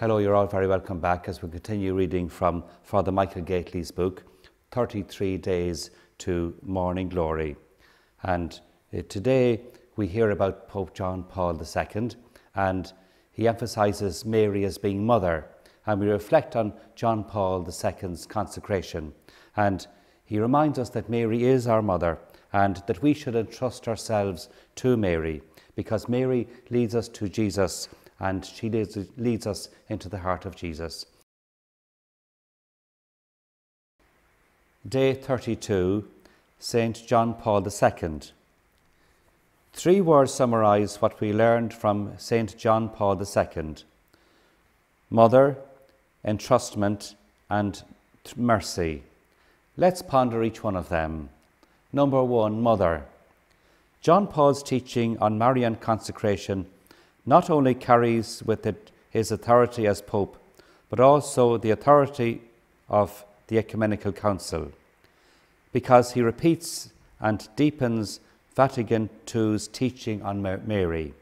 Hello, you're all very welcome back as we continue reading from Father Michael Gaitley's book, 33 Days to Morning Glory. And uh, today we hear about Pope John Paul II, and he emphasizes Mary as being mother. And we reflect on John Paul II's consecration. And he reminds us that Mary is our mother and that we should entrust ourselves to Mary because Mary leads us to Jesus and she leads, leads us into the heart of Jesus. Day 32, St. John Paul II. Three words summarize what we learned from St. John Paul II mother, entrustment, and mercy. Let's ponder each one of them. Number one, mother. John Paul's teaching on Marian consecration not only carries with it his authority as Pope, but also the authority of the Ecumenical Council, because he repeats and deepens Vatican II's teaching on Mary.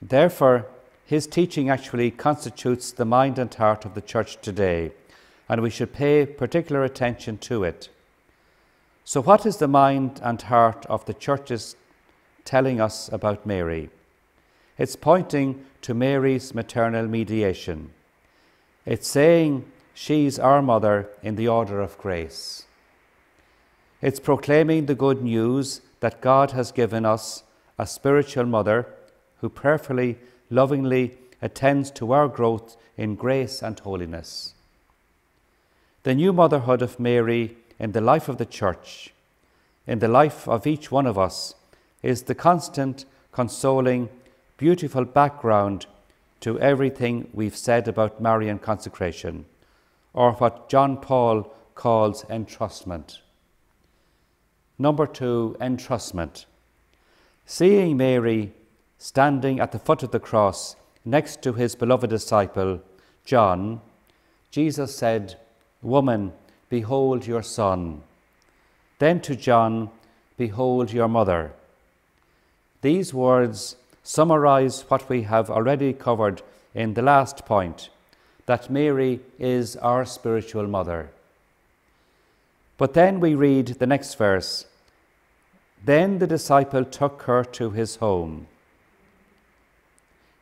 Therefore, his teaching actually constitutes the mind and heart of the Church today, and we should pay particular attention to it. So, what is the mind and heart of the Church's telling us about Mary? It's pointing to Mary's maternal mediation. It's saying she's our mother in the order of grace. It's proclaiming the good news that God has given us a spiritual mother who prayerfully, lovingly attends to our growth in grace and holiness. The new motherhood of Mary in the life of the Church, in the life of each one of us, is the constant, consoling, beautiful background to everything we've said about Marian consecration, or what John Paul calls entrustment. Number two, entrustment. Seeing Mary standing at the foot of the cross next to his beloved disciple, John, Jesus said, Woman, behold your son. Then to John, Behold your mother. These words summarize what we have already covered in the last point that Mary is our spiritual mother. But then we read the next verse Then the disciple took her to his home.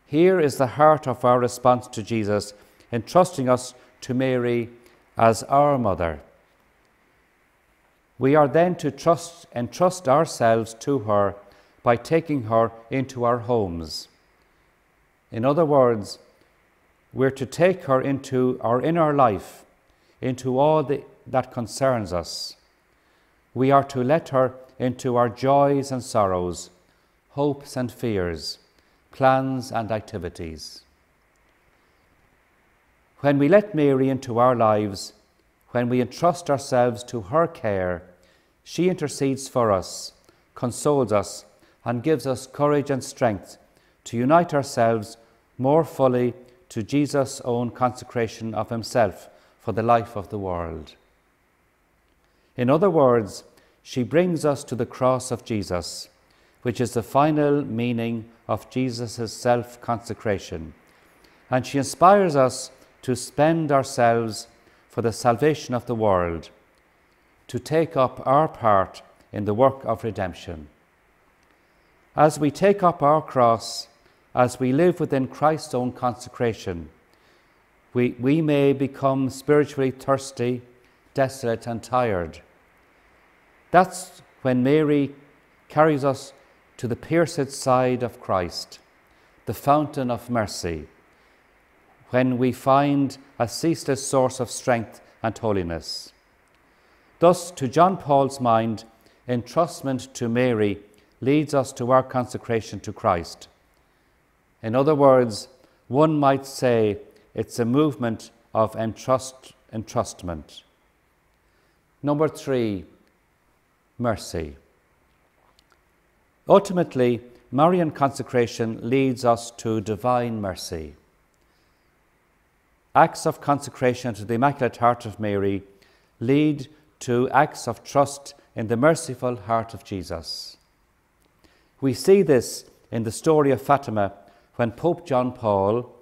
Here is the heart of our response to Jesus, entrusting us to Mary as our mother. We are then to trust entrust ourselves to her by taking her into our homes. In other words, we're to take her into our inner life, into all the, that concerns us. We are to let her into our joys and sorrows, hopes and fears, plans and activities. When we let Mary into our lives, when we entrust ourselves to her care, she intercedes for us, consoles us, and gives us courage and strength to unite ourselves more fully to Jesus' own consecration of himself for the life of the world. In other words, she brings us to the cross of Jesus, which is the final meaning of Jesus' self consecration, and she inspires us to spend ourselves for the salvation of the world, to take up our part in the work of redemption as we take up our cross, as we live within Christ's own consecration, we, we may become spiritually thirsty, desolate, and tired. That's when Mary carries us to the pierced side of Christ, the fountain of mercy, when we find a ceaseless source of strength and holiness. Thus, to John Paul's mind, entrustment to Mary leads us to our consecration to Christ. In other words, one might say it's a movement of entrust, entrustment. Number three, mercy. Ultimately, Marian consecration leads us to divine mercy. Acts of consecration to the Immaculate Heart of Mary lead to acts of trust in the merciful heart of Jesus. We see this in the story of Fatima when Pope John Paul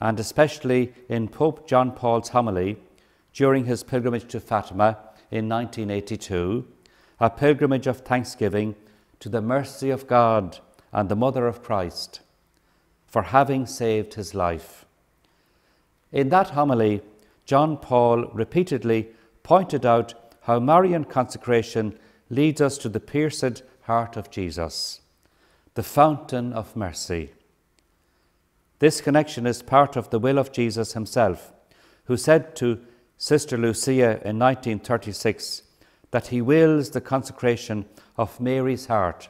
and especially in Pope John Paul's homily during his pilgrimage to Fatima in 1982, a pilgrimage of thanksgiving to the mercy of God and the Mother of Christ for having saved his life. In that homily, John Paul repeatedly pointed out how Marian consecration leads us to the pierced heart of Jesus, the fountain of mercy. This connection is part of the will of Jesus himself, who said to Sister Lucia in 1936 that he wills the consecration of Mary's heart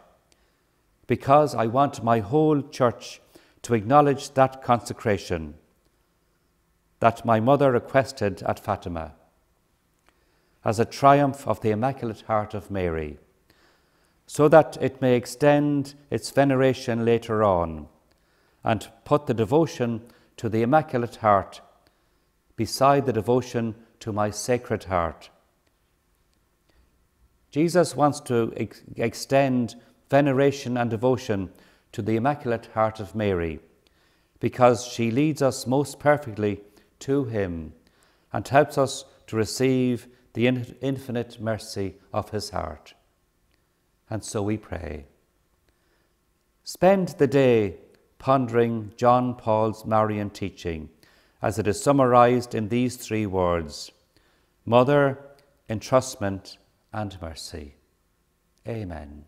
because I want my whole church to acknowledge that consecration that my mother requested at Fatima as a triumph of the Immaculate Heart of Mary, so that it may extend its veneration later on and put the devotion to the Immaculate Heart beside the devotion to my Sacred Heart. Jesus wants to ex- extend veneration and devotion to the Immaculate Heart of Mary because she leads us most perfectly to Him and helps us to receive the infinite mercy of His heart. And so we pray. Spend the day pondering John Paul's Marian teaching as it is summarized in these three words Mother, entrustment, and mercy. Amen.